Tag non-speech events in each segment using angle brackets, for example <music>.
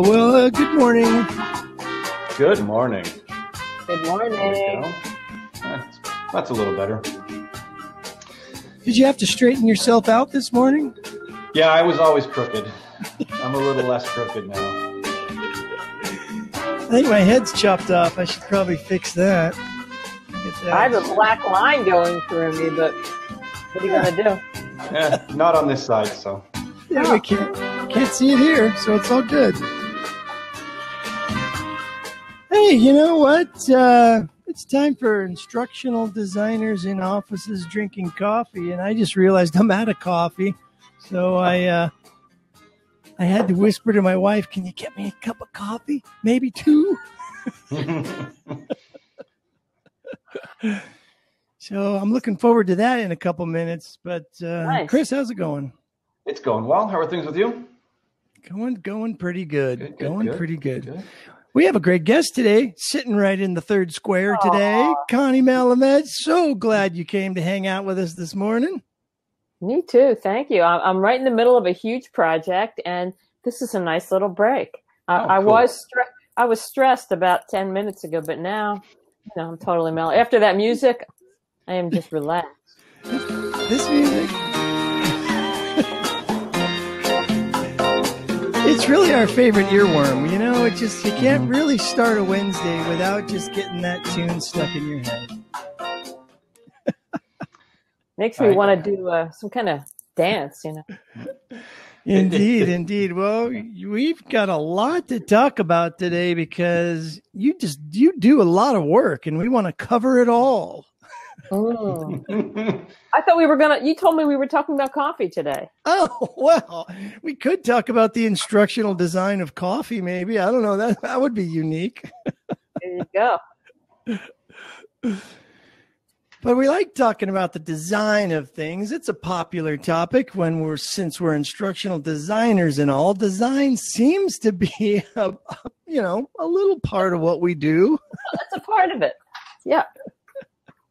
Well, uh, good morning. Good morning. Good morning. That's, that's a little better. Did you have to straighten yourself out this morning? Yeah, I was always crooked. I'm a little less crooked now. I think my head's chopped off. I should probably fix that. That. I have a black line going through me, but what are you gonna do? Yeah, not on this side, so. Yeah, we can't can't see it here, so it's all good. Hey, you know what? Uh, it's time for instructional designers in offices drinking coffee, and I just realized I'm out of coffee, so I uh, I had to whisper to my wife, "Can you get me a cup of coffee? Maybe two? <laughs> So I'm looking forward to that in a couple minutes. But uh, Nice. Chris, how's it going? it's going well. How are things with you? Going, going pretty good. Good, good, going good, pretty good. We have a great guest today, sitting right in the third square today. Aw. Connie Malamed. So glad you came to hang out with us this morning. Me too. Thank you. I'm, I'm right in the middle of a huge project, and this is a nice little break. I, Oh, I cool. was stre- I was stressed about ten minutes ago, but now, you know, I'm totally mellow. After that music, I am just relaxed. This music. It's really our favorite earworm. You know, it just you can't really start a Wednesday without just getting that tune stuck in your head. <laughs> Makes me want to do uh, some kind of dance. You know. <laughs> Indeed, indeed. Well, we've got a lot to talk about today because you just you do a lot of work and we want to cover it all. Mm. <laughs> I thought we were gonna. You told me we were talking about coffee today. Oh, <laughs> well, we could talk about the instructional design of coffee maybe. I don't know. That that would be unique. There you go. <laughs> But we like talking about the design of things. It's a popular topic when we're since we're instructional designers and all. Design seems to be a, you know, a little part of what we do. That's a part of it. Yeah.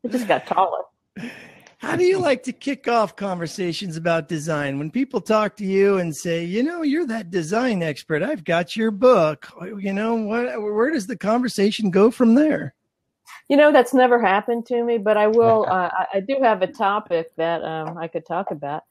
It just got taller. How do you like to kick off conversations about design when people talk to you and say, you know, you're that design expert. I've got your book. You know, what, where does the conversation go from there? You know, that's never happened to me, but I will. <laughs> Uh, I, do have a topic that um, I could talk about.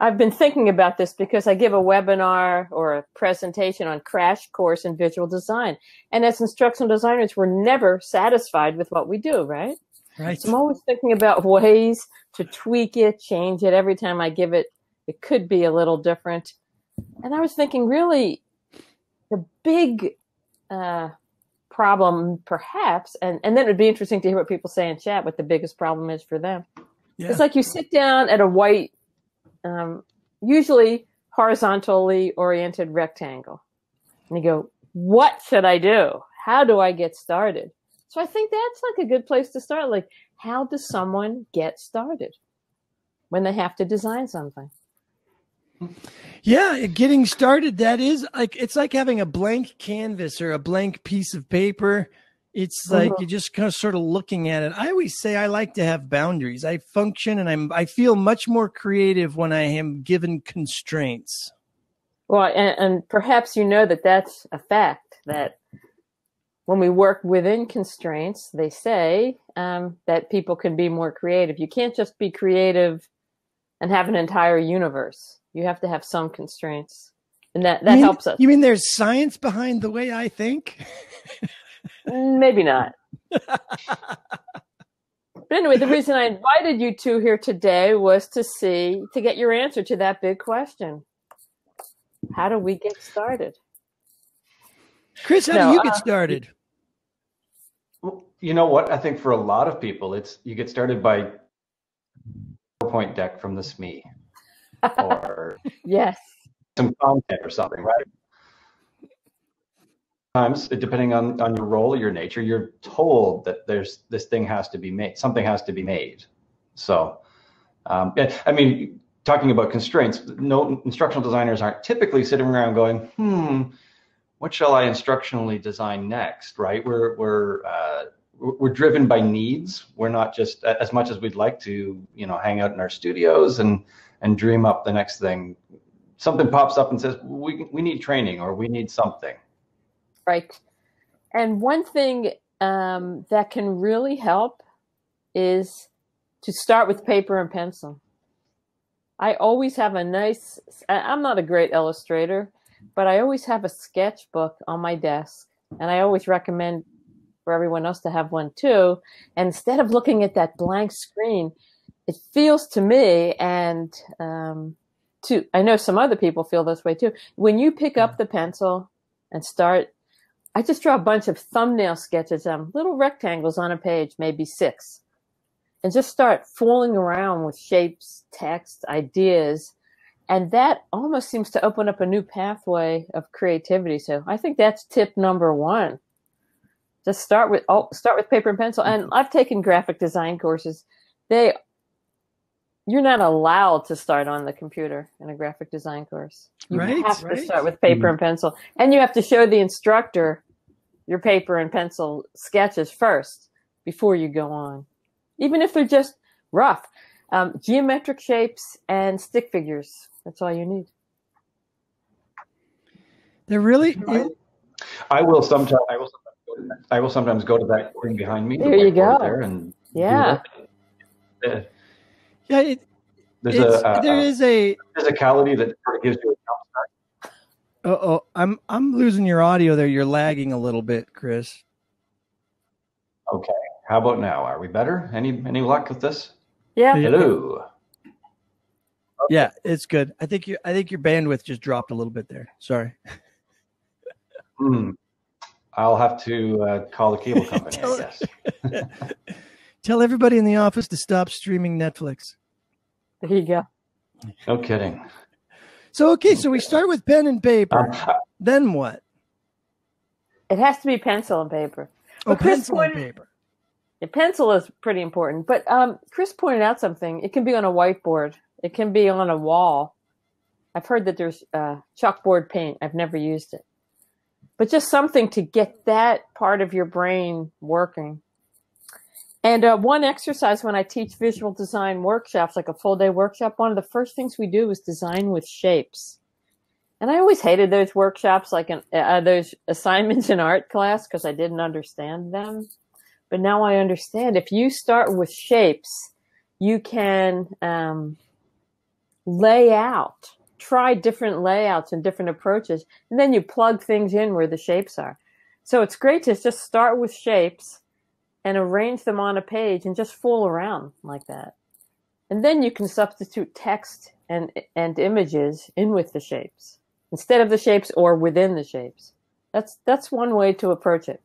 I've been thinking about this because I give a webinar or a presentation on crash course in visual design. And as instructional designers, we're never satisfied with what we do, right? Right. So I'm always thinking about ways to tweak it, change it. Every time I give it, it could be a little different. And I was thinking, really, the big uh, problem, perhaps, and, and then it'd be interesting to hear what people say in chat, what the biggest problem is for them. Yeah. It's like you sit down at a white, um, usually horizontally oriented rectangle, and you go, What should I do? How do I get started? So I think that's like a good place to start. Like, how does someone get started when they have to design something? Yeah, getting started. That is like it's like having a blank canvas or a blank piece of paper. It's like Mhm. you're just kind of sort of looking at it. I always say I like to have boundaries. I function and I'm I feel much more creative when I am given constraints. Well, and, and perhaps you know that that's a fact that when we work within constraints, they say um, that people can be more creative. You can't just be creative and have an entire universe. You have to have some constraints, and that that mean- helps us. You mean there's science behind the way I think? Maybe not. <laughs> But anyway, the reason I invited you two here today was to see, to get your answer to that big question. How do we get started? Chris, how No, do you get uh, started? You know what? I think for a lot of people, it's you get started by PowerPoint deck from the SME <laughs> or Yes. some content or something, right? Times, depending on, on your role or your nature, you're told that there's this thing has to be made, something has to be made. So, um, I mean, talking about constraints, no instructional designers aren't typically sitting around going, hmm, what shall I instructionally design next? Right? We're we're uh, we're driven by needs. We're not just as much as we'd like to, you know, hang out in our studios and and dream up the next thing something pops up and says we we need training or we need something. Right. And one thing um, that can really help is to start with paper and pencil. I always have a nice, I'm not a great illustrator, but I always have a sketchbook on my desk. And I always recommend for everyone else to have one too. And instead of looking at that blank screen, it feels to me and um, to I know some other people feel this way too. When you pick up the pencil and start, I just draw a bunch of thumbnail sketches, um, little rectangles on a page, maybe six, and just start fooling around with shapes, text, ideas. And that almost seems to open up a new pathway of creativity. So I think that's tip number one. Just start with oh, start with paper and pencil. And I've taken graphic design courses. They you're not allowed to start on the computer in a graphic design course. You right, have right. to start with paper and pencil. And you have to show the instructor your paper and pencil sketches first before you go on. Even if they're just rough. Um, geometric shapes and stick figures. That's all you need. They're really. I will sometimes. I will sometimes go to that, I will sometimes go to that thing behind me. the There you go. There and do Yeah. Uh, Yeah, it, There's a, a, there a is a. physicality that sort of gives you a jump start. Uh oh, I'm I'm losing your audio there. You're lagging a little bit, Chris. Okay. How about now? Are we better? Any any luck with this? Yeah. Yeah. Hello. Yeah, it's good. I think you. I think your bandwidth just dropped a little bit there. Sorry. Hmm. I'll have to uh, call the cable <laughs> company. Tell- I guess. <laughs> Tell everybody in the office to stop streaming Netflix. There you go. No kidding. So okay, so we start with pen and paper. Um, Then what? It has to be pencil and paper. Oh, But Chris pencil and paper. The pencil is pretty important, but um, Chris pointed out something. It can be on a whiteboard. It can be on a wall. I've heard that there's uh, chalkboard paint. I've never used it, but just something to get that part of your brain working. And uh, one exercise when I teach visual design workshops, like a full day workshop, one of the first things we do is design with shapes. And I always hated those workshops, like in, uh, those assignments in art class, because I didn't understand them but now I understand. If you start with shapes, you can um, lay out, try different layouts and different approaches, and then you plug things in where the shapes are. So it's great to just start with shapes and arrange them on a page and just fool around like that. And then you can substitute text and, and images in with the shapes instead of the shapes or within the shapes. That's, that's one way to approach it.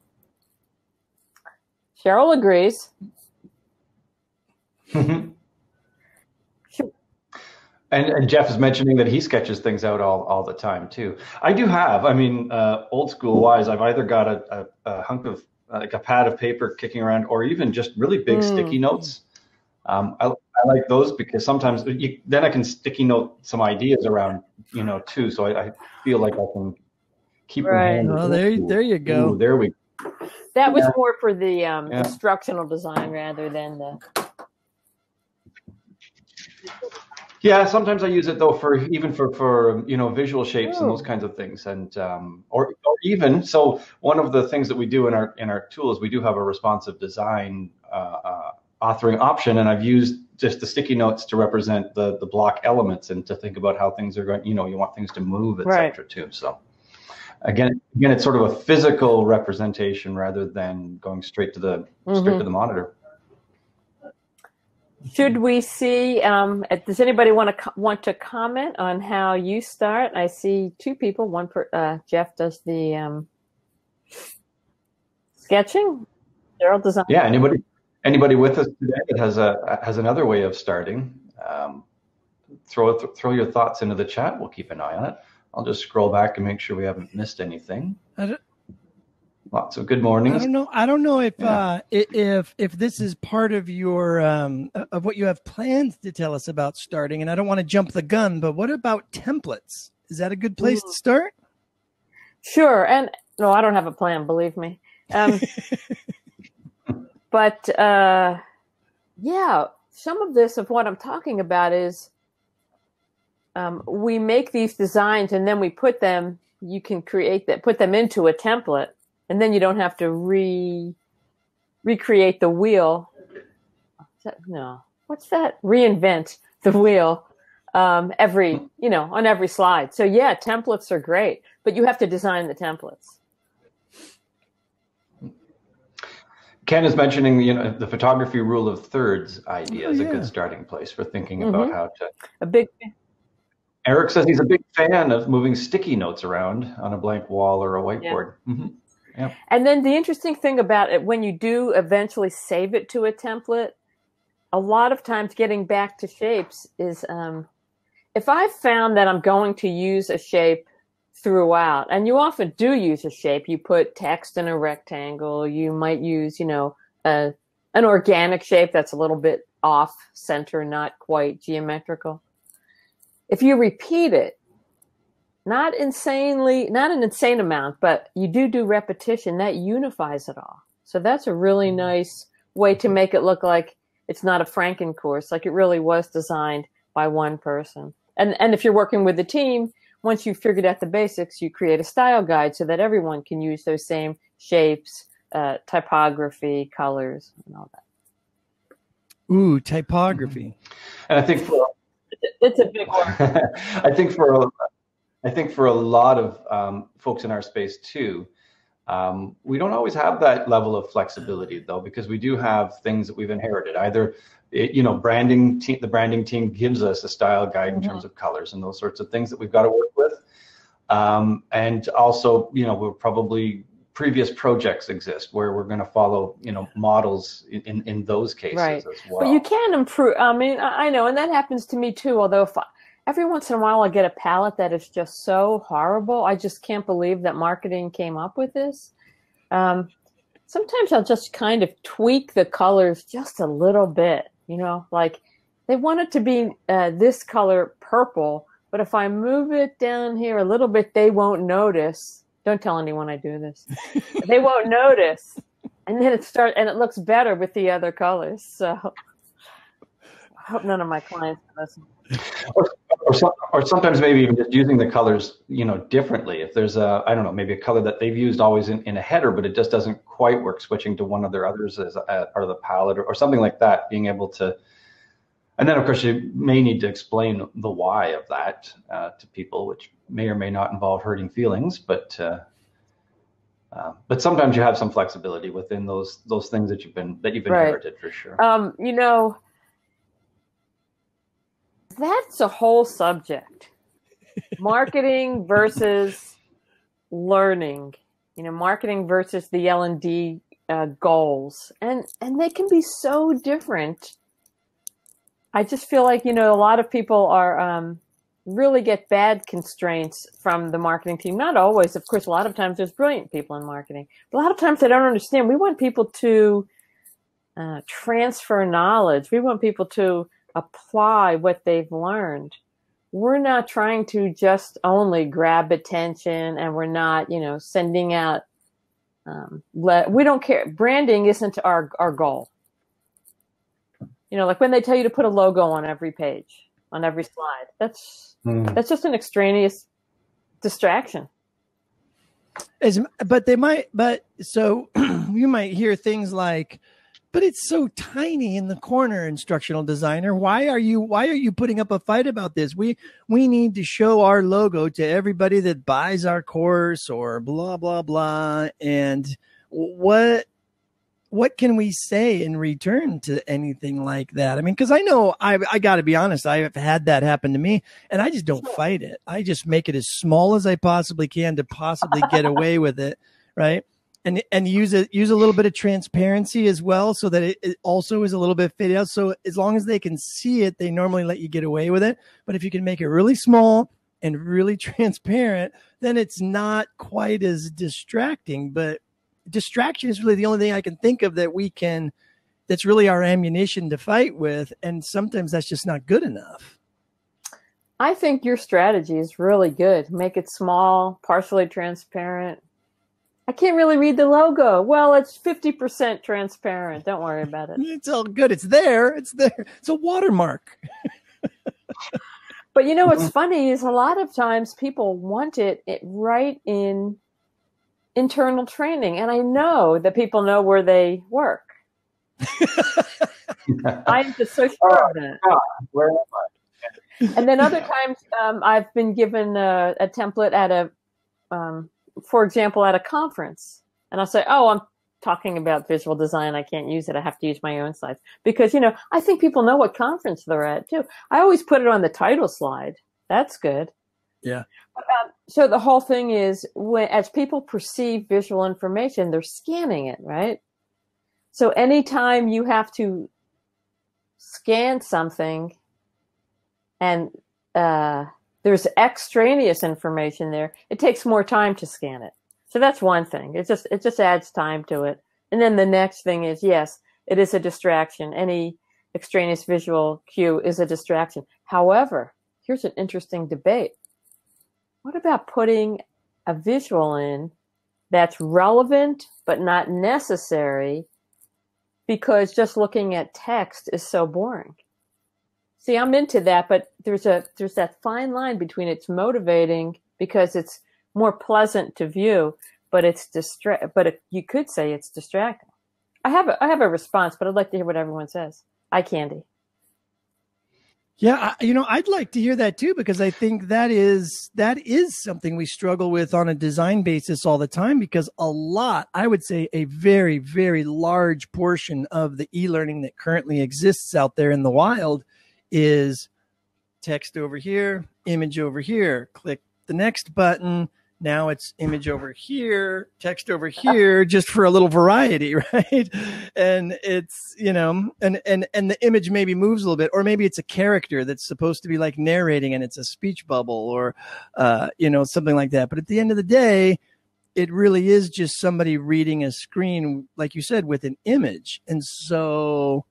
Cheryl agrees. <laughs> And, and Jeff is mentioning that he sketches things out all, all the time too. I do have, I mean, uh, old school wise, I've either got a, a, a hunk of like a pad of paper kicking around, or even just really big Mm. sticky notes. Um, I, I like those because sometimes you, then I can sticky note some ideas around, you know, too. So I, I feel like I can keep them Right. handy. Well, there, there you go. Ooh, there we Go. That was Yeah. more for the um, Yeah. instructional design rather than the. Yeah, sometimes I use it though for even for for you know visual shapes and Oh. those kinds of things, and um, or or even so. One of the things that we do in our in our tool is we do have a responsive design uh, uh, authoring option, and I've used just the sticky notes to represent the the block elements and to think about how things are going. You know, you want things to move, Right. etc. Too. So again, again, it's sort of a physical representation rather than going straight to the straight Mhm. to the monitor. Should we see? Um, uh, does anybody want to co- want to comment on how you start? I see two people. One per uh, Jeff does the um, sketching. Cheryl design. Yeah, anybody anybody with us today that has a has another way of starting, um, throw th- throw your thoughts into the chat. We'll keep an eye on it. I'll just scroll back and make sure we haven't missed anything. I don't, Lots of good morning. I don't know. I don't know if Yeah. uh, if if this is part of your um, of what you have planned to tell us about starting. And I don't want to jump the gun, but what about templates? Is that a good place to start? Sure. And no, I don't have a plan. Believe me. Um, <laughs> but uh, yeah, some of this of what I'm talking about is um, we make these designs and then we put them. You can create that, put them into a template, and then you don't have to re recreate the wheel. That, no, what's that? Reinvent the wheel um, every you know on every slide. So yeah, templates are great, but you have to design the templates. Ken is mentioning, you know, the photography rule of thirds idea Oh, is a good starting place for thinking Mhm. about how to. A big Eric says he's a big fan of moving sticky notes around on a blank wall or a whiteboard. And then the interesting thing about it, when you do eventually save it to a template, a lot of times getting back to shapes is um, if I've found that I'm going to use a shape throughout, and you often do use a shape, you put text in a rectangle, you might use, you know, a, an organic shape that's a little bit off center, not quite geometrical. If you repeat it, not insanely, not an insane amount, but you do do repetition that unifies it all. So that's a really nice way to make it look like it's not a Franken course, like it really was designed by one person. And and if you're working with a team, once you've figured out the basics, you create a style guide so that everyone can use those same shapes, uh, typography, colors, and all that. Ooh, typography. And I think for It's a big one. <laughs> I think for a, I think for a lot of um, folks in our space too, um, we don't always have that level of flexibility though, because we do have things that we've inherited. Either, it, you know, branding team, the branding team gives us a style guide in terms of colors and those sorts of things that we've got to work with. Um, and also, you know, we're probably previous projects exist where we're going to follow, you know, models in, in, in those cases Right. as well. But you can improve. I mean, I I know, and that happens to me too. Although if I, every once in a while I get a palette that is just so horrible, I just can't believe that marketing came up with this. Um, sometimes I'll just kind of tweak the colors just a little bit. You know, like they want it to be uh, this color purple, but if I move it down here a little bit, they won't notice. Don't tell anyone I do this. <laughs> they won't notice and then it starts and it looks better with the other colors. So I hope none of my clients listen. Or, some, or sometimes maybe even just using the colors, you know, differently. If there's a, I don't know, maybe a color that they've used always in, in a header, but it just doesn't quite work, switching to one of their others as a, part of the palette or, or something like that, being able to, and then of course you may need to explain the why of that uh, to people, which may or may not involve hurting feelings, but uh, uh, but sometimes you have some flexibility within those those things that you've been that you've Right. inherited for sure. Um, you know, that's a whole subject. Marketing versus learning. You know, marketing versus the L and D uh, goals, and and they can be so different. I just feel like you know a lot of people are um, really get bad constraints from the marketing team. Not always, of course. A lot of times there's brilliant people in marketing. But a lot of times they don't understand. We want people to uh, transfer knowledge. We want people to apply what they've learned. We're not trying to just only grab attention, and we're not, you know, sending out. Um, let, we don't care. Branding isn't our our goal. You know, like when they tell you to put a logo on every page, on every slide. That's Mm. that's just an extraneous distraction. As, but they might, but so <clears throat> you might hear things like, but it's so tiny in the corner, instructional designer. Why are you, why are you putting up a fight about this? We, we need to show our logo to everybody that buys our course or blah, blah, blah. And what, what can we say in return to anything like that? I mean, because I know I, I got to be honest, I've had that happen to me, and I just don't fight it. I just make it as small as I possibly can to possibly get away with it, right? And and use it use a little bit of transparency as well, so that it, it also is a little bit faded out. So as long as they can see it, they normally let you get away with it. But if you can make it really small and really <laughs> transparent, then it's not quite as distracting. But distraction is really the only thing I can think of that we can that's really our ammunition to fight with and sometimes that's just not good enough. I think your strategy is really good. Make it small, partially transparent. I can't really read the logo. Well, it's 50% transparent. Don't worry about it. It's all good. It's there. It's there. It's a watermark. But you know what's funny is a lot of times people want it, it right in internal training, and I know that people know where they work. <laughs> I'm just so sure of that. Oh, where am I? and then other times, um, I've been given a, a template at a, um, for example, at a conference, and I'll say, "Oh, I'm talking about visual design. I can't use it. I have to use my own slides because you know I think people know what conference they're at too. I always put it on the title slide. That's good. Yeah. Um, so the whole thing is when as people perceive visual information, they're scanning it, right? So anytime you have to scan something and uh, there's extraneous information there, it takes more time to scan it. So that's one thing. It just it just adds time to it. And then the next thing is yes, it is a distraction. Any extraneous visual cue is a distraction. However, here's an interesting debate. What about putting a visual in that's relevant but not necessary because just looking at text is so boring. See, I'm into that, but there's a there's that fine line between it's motivating because it's more pleasant to view, but it's distra- but it, you could say it's distracting. I have a, I have a response, but I'd like to hear what everyone says. Eye candy. Yeah, you know, I'd like to hear that too because I think that is that is something we struggle with on a design basis all the time because a lot, I would say a very very large portion of the e-learning that currently exists out there in the wild is text over here, image over here, click the next button, now it's image over here, text over here, just for a little variety, <laughs> right? And it's, you know, and, and, and the image maybe moves a little bit, or maybe it's a character that's supposed to be like narrating and it's a speech bubble or, uh, you know, something like that. But at the end of the day, it really is just somebody reading a screen, like you said, with an image. And so,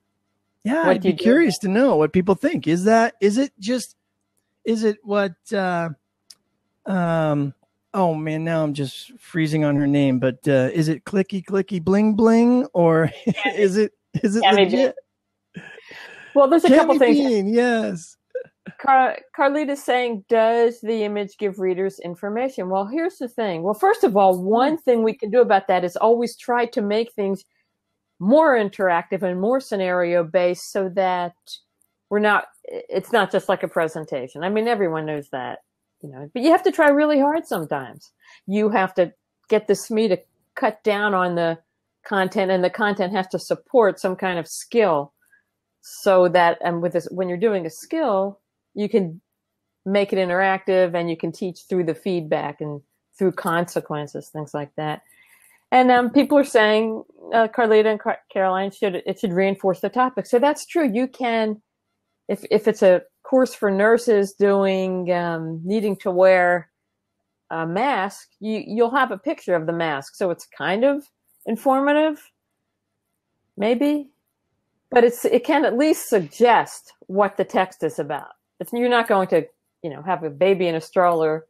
yeah, what I'd be curious to know what people think. Is that, is it just, is it what, uh, um, oh man, now I'm just freezing on her name. But uh, is it clicky clicky bling bling or <laughs> is it is it legit? Well, there's a couple things. Bean, yes. Car- Carlita's saying, does the image give readers information? Well, here's the thing. Well, first of all, one thing we can do about that is always try to make things more interactive and more scenario based so that we're not, it's not just like a presentation. I mean, everyone knows that you know, but you have to try really hard sometimes. You have to get the SME to cut down on the content and the content has to support some kind of skill so that, and with this, when you're doing a skill, you can make it interactive and you can teach through the feedback and through consequences, things like that. And um, people are saying, uh, Carlita and Car- Caroline should it should reinforce the topic. So that's true. You can, if if it's a course for nurses doing um, needing to wear a mask, you you'll have a picture of the mask, so it's kind of informative, maybe, but it's it can at least suggest what the text is about. It's, you're not going to you know have a baby in a stroller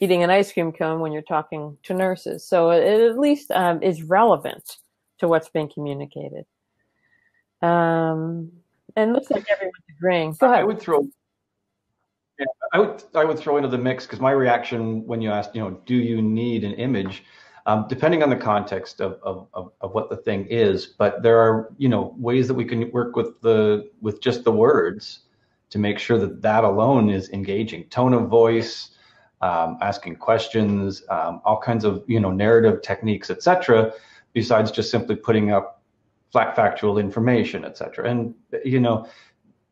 eating an ice cream cone when you're talking to nurses, so it, at least um, is relevant to what's being communicated. Um, and looks like everyone's agreeing. Go ahead. I would throw yeah, I would I would throw into the mix because my reaction when you asked, you know, do you need an image? Um, depending on the context of, of, of, of, what the thing is, but there are you know ways that we can work with the with just the words to make sure that that alone is engaging. Tone of voice, um, asking questions, um, all kinds of you know narrative techniques, etc. Besides just simply putting up flat factual information, etc. And you know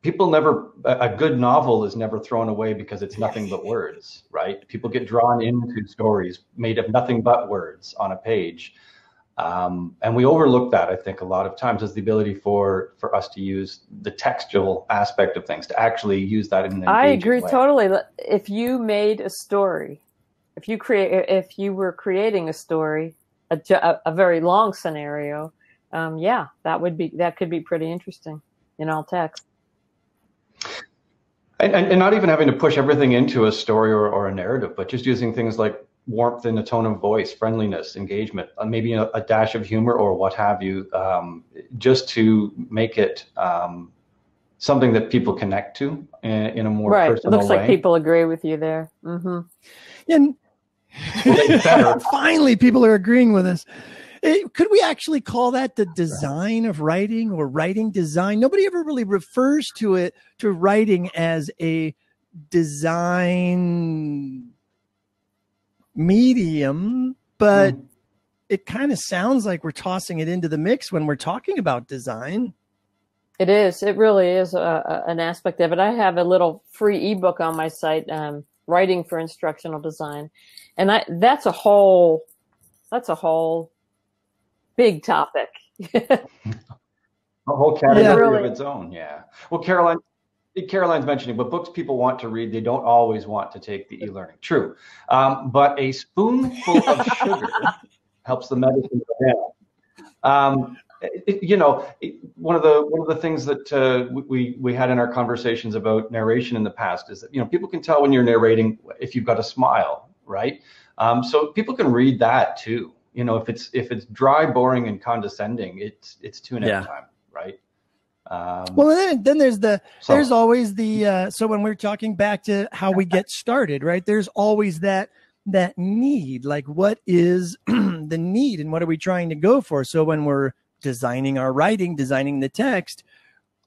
people never a good novel is never thrown away because it's nothing but words right people get drawn into stories made of nothing but words on a page um, and we overlook that i think a lot of times is the ability for for us to use the textual aspect of things to actually use that in an i agree way. totally if you made a story if you create if you were creating a story a, a very long scenario um, yeah that would be that could be pretty interesting in all text and, and, and, not even having to push everything into a story or, or a narrative, but just using things like warmth in the tone of voice, friendliness, engagement, uh, maybe a, a, dash of humor or what have you, um, just to make it um, something that people connect to in, in a more right. It personal looks way. like people agree with you there. Mm-hmm. And better. <laughs> finally, people are agreeing with us. Eh, Could we actually call that the design of writing or writing design? Nobody ever really refers to it to writing as a design medium, but Mm. it kind of sounds like we're tossing it into the mix when we're talking about design. It is. It really is a, a, an aspect of it. I have a little free ebook on my site, um, writing for instructional design, and I that's a whole that's a whole big topic. <laughs> A whole category Yeah. of its own. Yeah. Well, Caroline, Caroline's mentioning, but books people want to read, they don't always want to take the e-learning. True, um, but a spoonful of <laughs> sugar helps the medicine go down. Um, it- you know, it- one of the one of the things that uh, we we had in our conversations about narration in the past is that you know people can tell when you're narrating if you've got a smile, right? Um, so people can read that too. You know, if it's if it's dry, boring, and condescending, it's it's tune out Yeah. time, right? Um, Well, then, then there's the so- there's always the uh, so when we're talking back to how we get started, right? There's always that that need, like what is <clears throat> the need and what are we trying to go for? So when we're designing our writing, designing the text,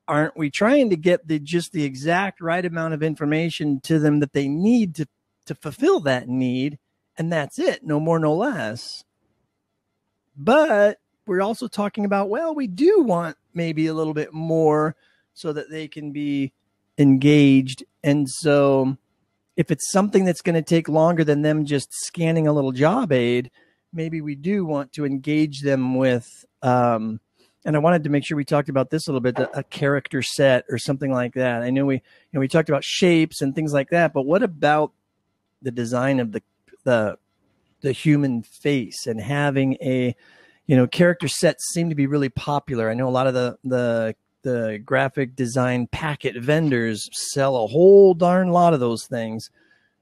aren't we trying to get the just the exact right amount of information to them that they need to to fulfill that need, and that's it, no more, no less. But we're also talking about well, we do want maybe a little bit more so that they can be engaged, and so if it's something that's going to take longer than them just scanning a little job aid, maybe we do want to engage them with. Um, and I wanted to make sure we talked about this a little bit, a character set or something like that. I know we, you know, we talked about shapes and things like that, but what about the design of the the the human face and having a, you know, character sets seem to be really popular. I know a lot of the the the graphic design packet vendors sell a whole darn lot of those things.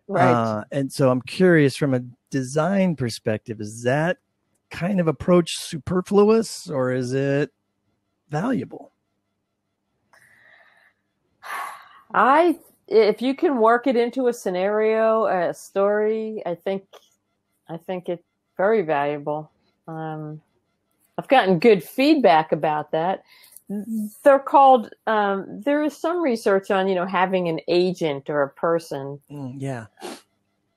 right. Uh, and so I'm curious from a design perspective, is that kind of approach superfluous or is it valuable? I if you can work it into a scenario, a story, I think I think it's very valuable. Um, I've gotten good feedback about that. They're called. Um, there is some research on you know having an agent or a person Mm, yeah.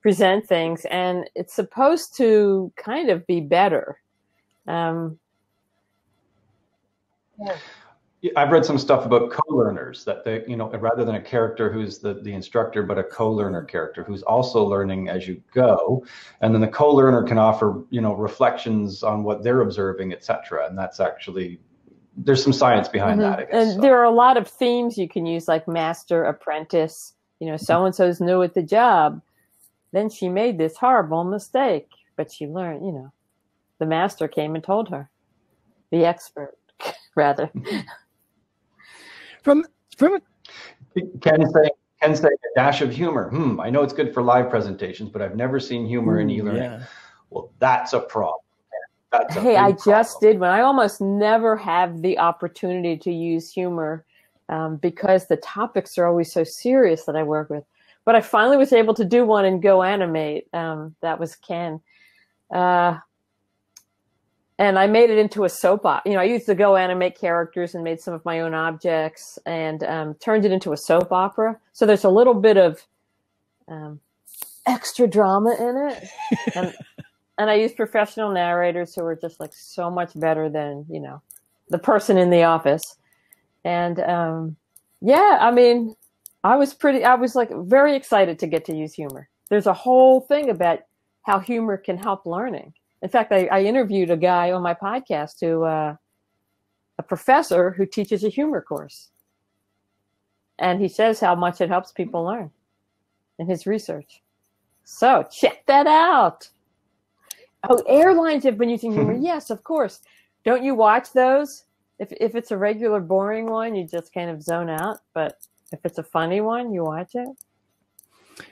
present things, and it's supposed to kind of be better. Um, Yeah, I've read some stuff about co-learners that they, you know, rather than a character who's the, the instructor, but a co-learner character who's also learning as you go. And then the co-learner can offer, you know, reflections on what they're observing, et cetera. And that's actually, there's some science behind Mhm. that, guess. And so. there are a lot of themes you can use, like master, apprentice. You know, so and so's new at the job. Then she made this horrible mistake, but she learned. You know, the master came and told her, the expert, <laughs> rather. <laughs> From from Ken saying, Ken saying a dash of humor. Hmm, I know it's good for live presentations, but I've never seen humor in e-learning. yeah. Well, that's a problem. That's a hey, I just problem. did one. I almost never have the opportunity to use humor um, because the topics are always so serious that I work with. But I finally was able to do one and GoAnimate. Um, that was Ken. Uh, and I made it into a soap opera. You know, I used to GoAnimate characters and made some of my own objects and um, turned it into a soap opera. So there's a little bit of um, extra drama in it. <laughs> And, and I used professional narrators who were just like so much better than, you know, the person in the office. And um, yeah, I mean, I was pretty, I was like very excited to get to use humor. There's a whole thing about how humor can help learning. In fact, I, I interviewed a guy on my podcast who, uh, a professor who teaches a humor course. And he says how much it helps people learn in his research. So check that out. Oh, airlines have been using humor. <laughs> yes, of course. Don't you watch those? If if it's a regular boring one, you just kind of zone out. But if it's a funny one, you watch it.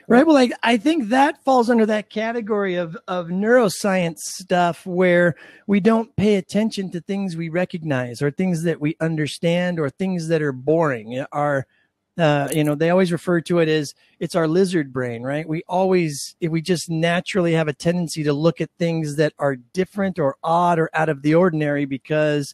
Right. Well, like I think that falls under that category of of neuroscience stuff where we don't pay attention to things we recognize or things that we understand or things that are boring. Are uh, you know, they always refer to it as it's our lizard brain, right? We always, we just naturally have a tendency to look at things that are different or odd or out of the ordinary because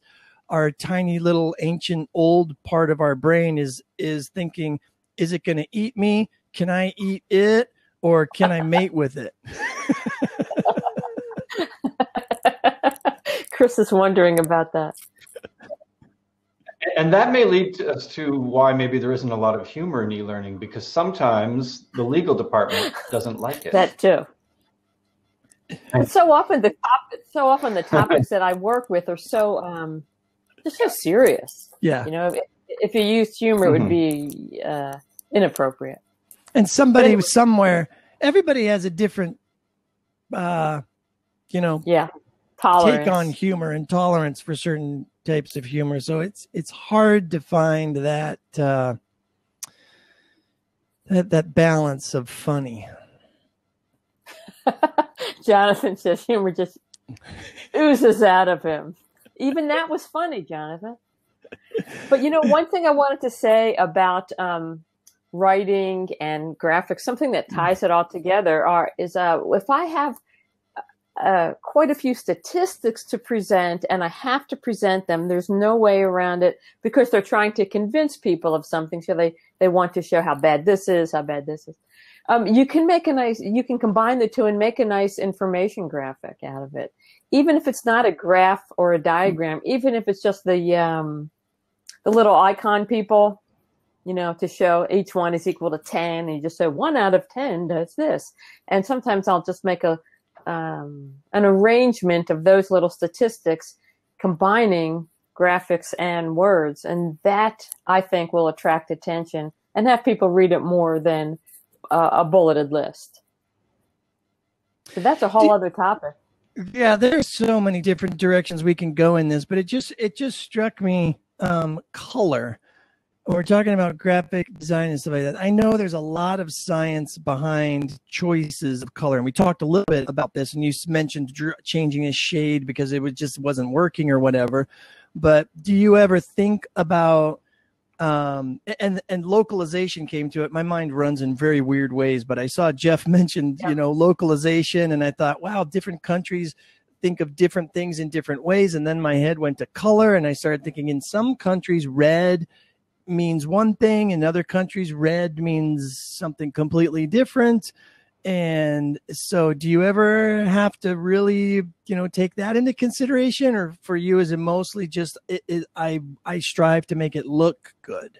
our tiny little ancient old part of our brain is is thinking, is it going to eat me? Can I eat it or can I mate with it? <laughs> Chris is wondering about that. And that may lead us to why maybe there isn't a lot of humor in e-learning because sometimes the legal department doesn't like it. That too. And so often the top, so often the topics that I work with are so um, just so serious. Yeah. You know, if, if you use humor, it would be uh, inappropriate. And somebody anyway. somewhere, everybody has a different, uh, you know, yeah, tolerance. take on humor and tolerance for certain types of humor. So it's it's hard to find that uh, that that balance of funny. <laughs> Jonathan says humor just oozes out of him. Even that was funny, Jonathan. But you know, one thing I wanted to say about um, writing and graphics, something that ties it all together are is uh, if I have uh, quite a few statistics to present and I have to present them. There's no way around it because they're trying to convince people of something. So they, they want to show how bad this is, how bad this is. Um, you can make a nice, you can combine the two and make a nice information graphic out of it. Even if it's not a graph or a diagram, even if it's just the, um, the little icon people, you know, to show each one is equal to 10 and you just say one out of 10 does this. And sometimes I'll just make a, um, an arrangement of those little statistics combining graphics and words. And that I think will attract attention and have people read it more than uh, a bulleted list. So that's a whole other topic. Yeah, there's so many different directions we can go in this, but it just it just struck me um, color we're talking about graphic design and stuff like that. I know there's a lot of science behind choices of color, and we talked a little bit about this. And you mentioned changing a shade because it was just wasn't working or whatever. But do you ever think about um, and and localization came to it. My mind runs in very weird ways, but I saw Jeff <laughs> mentioned yeah. you know localization, and I thought, wow, different countries think of different things in different ways. And then my head went to color, and I started thinking in some countries, red means one thing in other countries red means something completely different. And so do you ever have to really you know take that into consideration? Or for you is it mostly just it, it, i i strive to make it look good?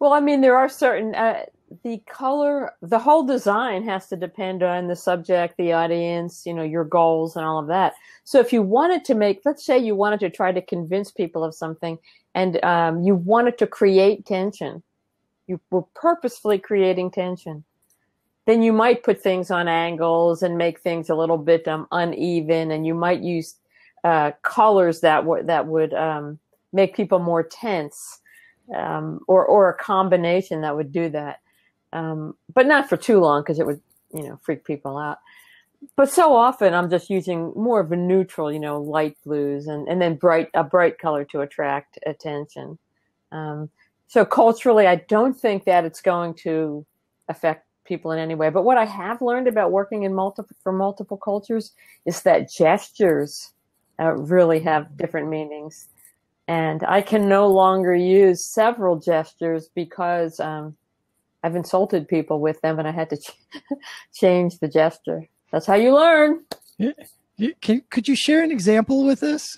Well i mean there are certain uh, the color the whole design has to depend on the subject the audience you know your goals and all of that. So if you wanted to make let's say you wanted to try to convince people of something and um, you wanted to create tension. You were purposefully creating tension. Then you might put things on angles and make things a little bit um, uneven, and you might use uh, colors that would that would um, make people more tense, um, or or a combination that would do that, um, but not for too long because it would you know freak people out but so often I'm just using more of a neutral, you know, light blues and, and then bright, a bright color to attract attention. Um, so culturally, I don't think that it's going to affect people in any way. But what I have learned about working in multiple, for multiple cultures is that gestures uh, really have different meanings. And I can no longer use several gestures because, um, I've insulted people with them and I had to ch- <laughs> change the gesture. That's how you learn. Yeah. Can, could you share an example with us?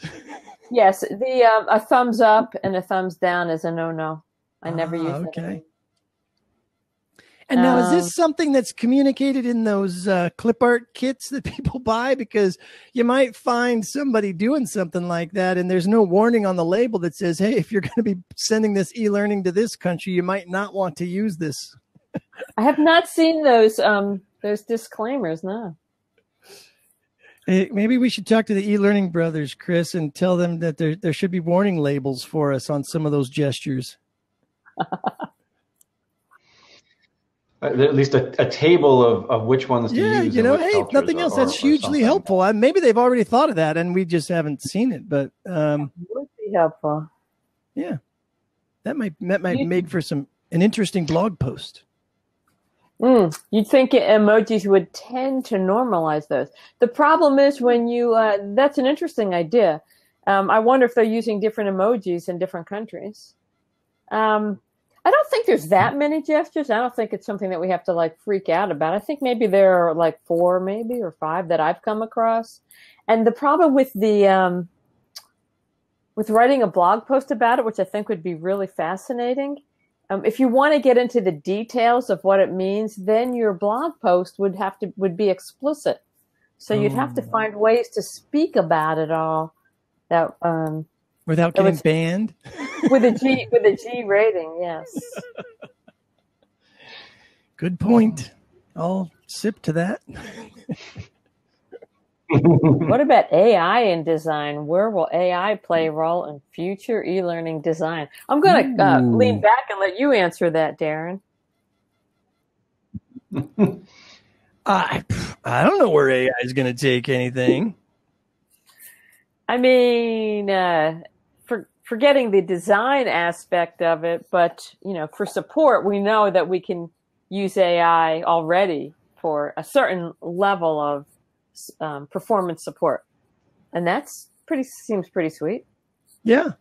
Yes, the um, a thumbs up and a thumbs down is a no no. I never use it. Okay. And now, is this um, something that's communicated in those uh, clip art kits that <laughs> people buy? Because you might find somebody doing something like that, and there's no warning on the label that says, "Hey, if you're going to be sending this e-learning to this country, you might not want to use this." <laughs> I have not seen those um, those disclaimers. No. Hey, maybe we should talk to the eLearning Brothers, Chris, and tell them that there there should be warning labels for us on some of those gestures. <laughs> Uh, at least a, a table of, of which ones to yeah, use. you know, hey, nothing else, or- that's hugely helpful. Uh, maybe they've already thought of that, and we just haven't seen it. But um, Would be helpful. yeah, that might that might make for some an interesting blog post. Mm, you'd think emojis would tend to normalize those. The problem is when you, uh, that's an interesting idea. Um, I wonder if they're using different emojis in different countries. Um, I don't think there's that many gestures. I don't think it's something that we have to like freak out about. I think maybe there are like four, maybe, or five that I've come across. And the problem with the, um, with writing a blog post about it, which I think would be really fascinating, um, if you want to get into the details of what it means, then your blog post would have to would be explicit. So you'd have to Oh. find ways to speak about it all that um, Without getting was- banned, <laughs> with a G <laughs> with a G rating. Yes. good point. I'll sip to that. <laughs> what <laughs> about AI in design? Where will AI play a role in future e-learning design? I'm going to uh, lean back and let you answer that, Darren. <laughs> I I don't know where AI is going to take anything. I mean, uh, for, forgetting the design aspect of it, but you know, for support, we know that we can use AI already for a certain level of um, performance support, and that's pretty seems pretty sweet. Yeah,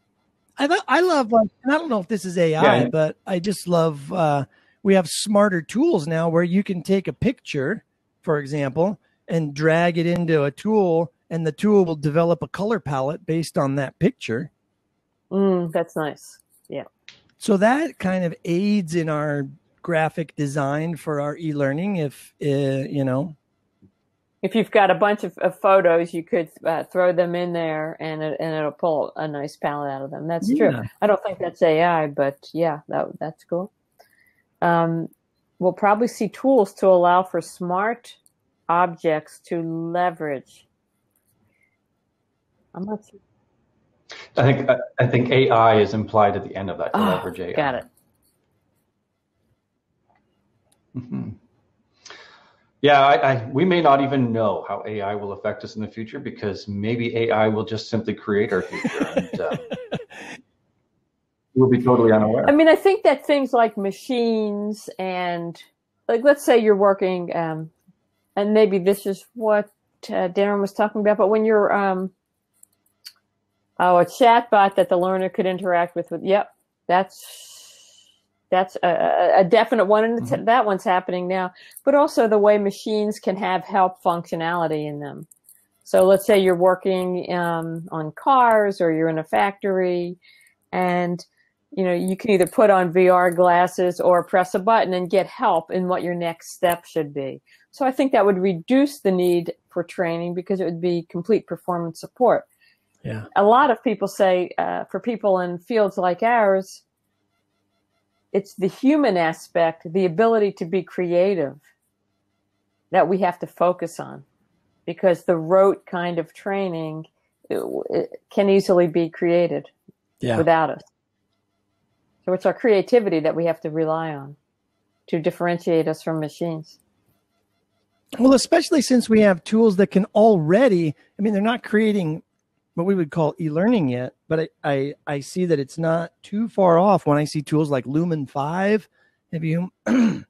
I th- I love like, and I don't know if this is AI, Yeah. but I just love. Uh, we have smarter tools now where you can take a picture, for example, and drag it into a tool, and the tool will develop a color palette based on that picture. Mm, that's nice. Yeah. So that kind of aids in our graphic design for our e-learning. If uh, you know, If you've got a bunch of, of photos, you could uh, throw them in there, and it, and it'll pull a nice palette out of them. That's true. I don't think that's AI, but yeah, that that's cool. Um, we'll probably see tools to allow for smart objects to leverage. I'm not sure. I think I, I think AI is implied at the end of that Oh, leverage AI. got it. Mhm. Yeah, I, I, we may not even know how AI will affect us in the future because maybe AI will just simply create our future and uh, we'll be totally unaware. I mean, I think that things like machines and, like, let's say you're working, um, and maybe this is what uh, Darren was talking about, but when you're, um, oh, a chatbot that the learner could interact with, with, yep, that's that's a- a, definite one, and it's- that one's happening now. But also the way machines can have help functionality in them. So let's say you're working um, on cars or you're in a factory, and you know you can either put on VR glasses or press a button and get help in what your next step should be. So I think that would reduce the need for training because it would be complete performance support. yeah, A lot of people say uh, for people in fields like ours, it's the human aspect, the ability to be creative that we have to focus on because the rote kind of training can easily be created yeah. without us. So it's our creativity that we have to rely on to differentiate us from machines. Well, especially since we have tools that can already, I mean, they're not creating what we would call e-learning yet, but I, I, I see that it's not too far off when I see tools like Lumen 5. Have you <clears throat> have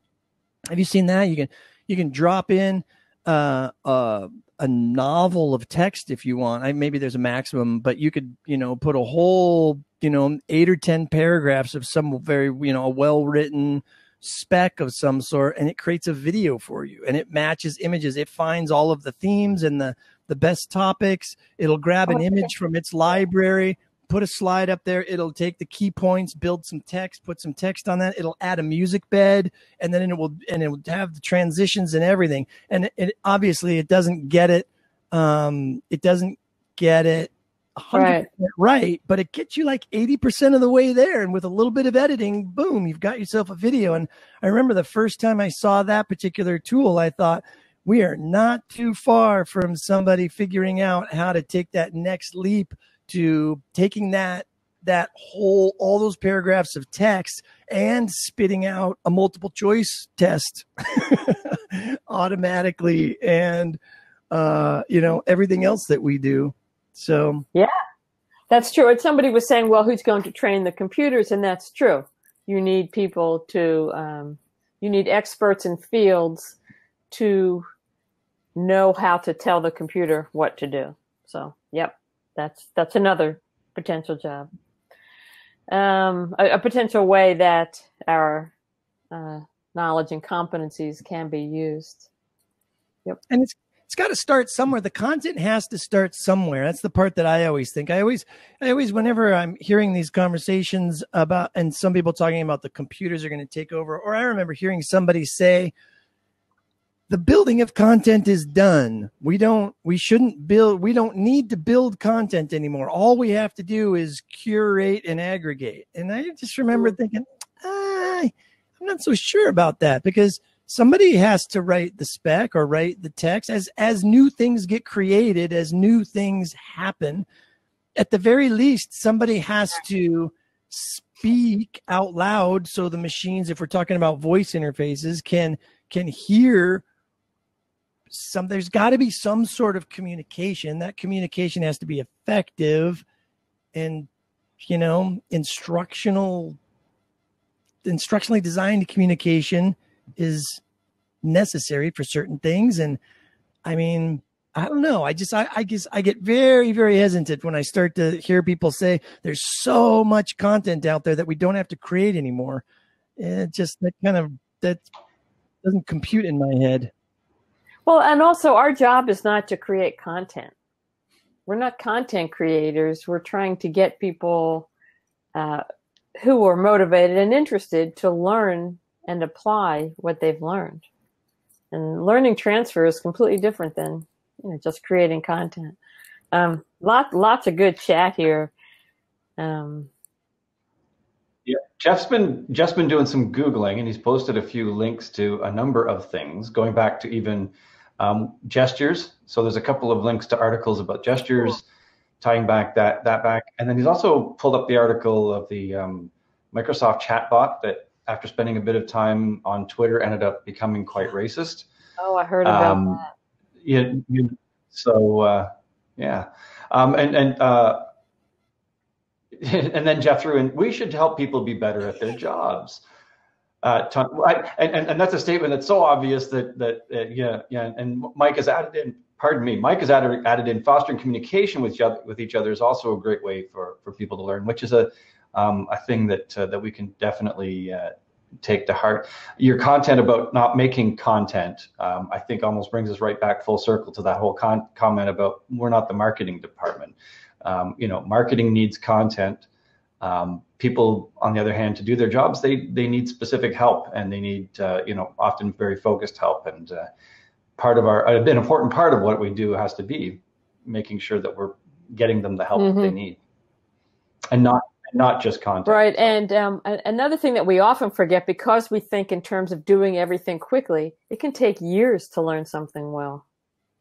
you seen that? You can you can drop in uh, uh, a novel of text if you want. I, maybe there's a maximum, but you could you know put a whole you know eight or ten paragraphs of some very you know a well written spec of some sort and it creates a video for you and it matches images it finds all of the themes and the the best topics it'll grab an image from its library put a slide up there it'll take the key points build some text put some text on that it'll add a music bed and then it will and it will have the transitions and everything and it, it obviously it doesn't get it um it doesn't get it 100% Right. right, but it gets you like 80% of the way there. And with a little bit of editing, boom, you've got yourself a video. And I remember the first time I saw that particular tool, I thought, we are not too far from somebody figuring out how to take that next leap to taking that that whole all those paragraphs of text and spitting out a multiple choice test <laughs> automatically and uh, you know everything else that we do. So yeah that's true. And somebody was saying well who's going to train the computers? And that's true. You need people to um, you need experts in fields to know how to tell the computer what to do so yep that's that's another potential job um, a, a, potential way that our uh, knowledge and competencies can be used. Yep. And it's it's got to start somewhere. The content has to start somewhere. That's the part that I always think. I always, I always, whenever I'm hearing these conversations about, and some people talking about the computers are going to take over, or I remember hearing somebody say, the building of content is done. We don't, we shouldn't build, we don't need to build content anymore. All we have to do is curate and aggregate. And I just remember mm-hmm. thinking, I, I'm not so sure about that because somebody has to write the spec or write the text as, as new things get created, as new things happen. At the very least, somebody has to speak out loud so the machines, if we're talking about voice interfaces, can can hear some there's got to be some sort of communication. That communication has to be effective and you know instructional instructionally designed communication is necessary for certain things. And i mean i don't know. I just i, I guess i get very very hesitant when i start to hear people say there's so much content out there that we don't have to create anymore. It just that kind of that doesn't compute in my head well, and also our job is not to create content. We're not content creators. We're trying to get people uh, who are motivated and interested to learn and apply what they've learned. And learning transfer is completely different than you know, just creating content. Um, lot, lots of good chat here. Um, yeah, Jeff's been Jeff's been doing some googling, and he's posted a few links to a number of things, going back to even um, gestures. So there's a couple of links to articles about gestures, cool. tying back that that back, and then he's also pulled up the article of the um, Microsoft chatbot that, after spending a bit of time on Twitter, ended up becoming quite racist. Oh, I heard about um, that. Yeah, so uh, yeah, um, and and. Uh, <laughs> and then Jeff threw in, we should help people be better at their jobs. Uh, and, and, and that's a statement that's so obvious that that uh, yeah yeah and Mike has added in pardon me Mike has added added in fostering communication with each other, with each other is also a great way for for people to learn which is a um, a thing that uh, that we can definitely uh, take to heart. Your content about not making content um, I think almost brings us right back full circle to that whole con- comment about we're not the marketing department. Um, you know marketing needs content um, people, on the other hand, to do their jobs, they they need specific help and they need uh, you know often very focused help. And uh, part of our an important part of what we do has to be making sure that we're getting them the help mm-hmm. that they need, and not not just content. Right. And um, another thing that we often forget because we think in terms of doing everything quickly, it can take years to learn something well,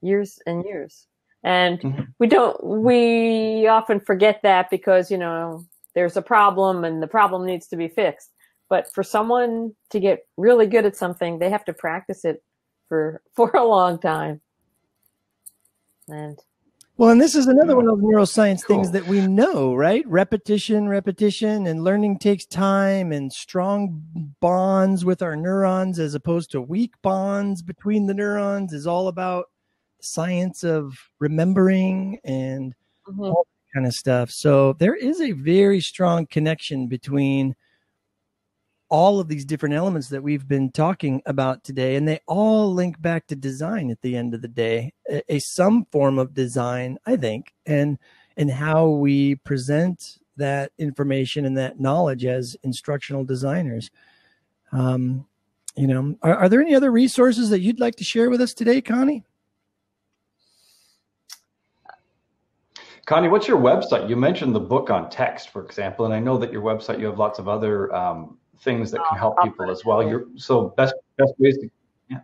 years and years. And mm-hmm. we don't, we often forget that because, you know, there's a problem and the problem needs to be fixed. But for someone to get really good at something, they have to practice it for <laughs> for a long time. And well, and this is another one of those neuroscience cool. things that we know, right? Repetition, repetition, and learning takes time and strong bonds with our neurons as opposed to weak bonds between the neurons is all about the science of remembering and mm-hmm. all kind of stuff. So there is a very strong connection between all of these different elements that we've been talking about today, and they all link back to design at the end of the day, a, a some form of design, I think, and and how we present that information and that knowledge as instructional designers. Um, you know, are, are there any other resources that you'd like to share with us today, Connie? Connie, what's your website? You mentioned the book on text, for example, and I know that your website you have lots of other um, things that can help people as well. You're so best best ways to yeah.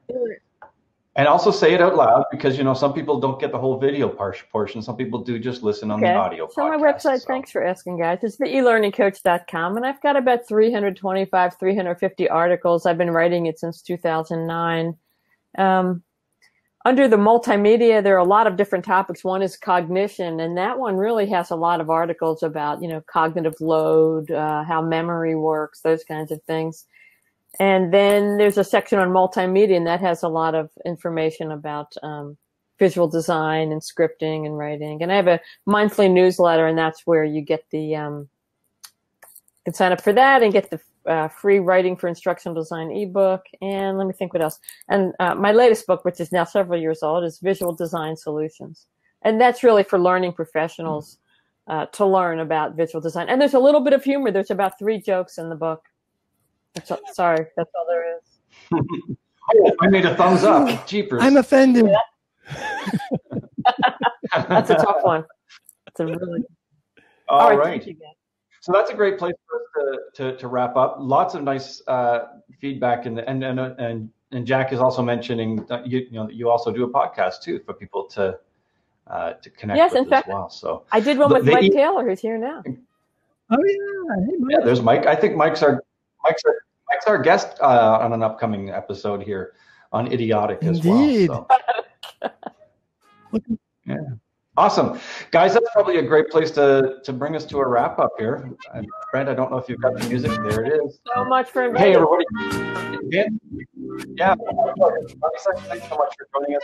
And also say it out loud because you know some people don't get the whole video portion. Some people do just listen on okay. the audio. So podcast, my website, so. thanks for asking, guys. It's the elearningcoach.com, and I've got about 325, 350 articles. I've been writing it since 2009. Um, under the multimedia, there are a lot of different topics. One is cognition, and that one really has a lot of articles about, you know, cognitive load, uh, how memory works, those kinds of things. And then there's a section on multimedia, and that has a lot of information about um, visual design and scripting and writing. And I have a monthly newsletter, and that's where you get the um, you can sign up for that and get the uh, free writing for instructional design ebook. And let me think what else. And uh, my latest book, which is now several years old, is Visual Design Solutions, and that's really for learning professionals uh, to learn about visual design. And there's a little bit of humor. There's about three jokes in the book. That's all, sorry, that's all there is. oh, I made a thumbs up. Jeepers. I'm offended. <laughs> that's a tough one. It's a really. all, all right. right. So that's a great place for us to, to, to wrap up. Lots of nice uh, feedback, and and and and and Jack is also mentioning that you, you know you also do a podcast too for people to uh, to connect. Yes, in fact, well. So I did one with Mike Taylor, who's here now. Oh yeah, hey, yeah. There's Mike. I think Mike's our Mike's our, Mike's our guest uh, on an upcoming episode here on IDIODC Indeed. as well. So. <laughs> yeah. Awesome, guys. That's probably a great place to to bring us to a wrap up here. And Brent, I don't know if you've got the music. There it is. So much for inviting. Hey, everybody. Yeah. Thanks so much for joining us.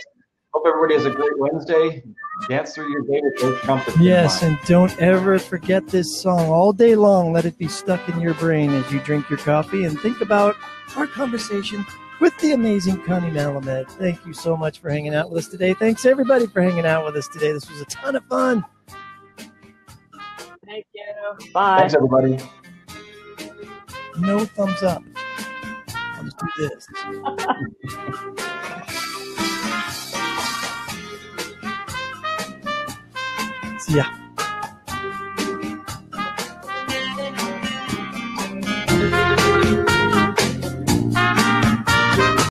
Hope everybody has a great Wednesday. Dance through your day with those trumpets. Yes, and don't ever forget this song all day long. Let it be stuck in your brain as you drink your coffee and think about our conversation with the amazing Connie Malamed. Thank you so much for hanging out with us today. Thanks everybody for hanging out with us today. This was a ton of fun. Thank you. Bye. Thanks everybody. No thumbs up. Let's do this. <laughs> See ya.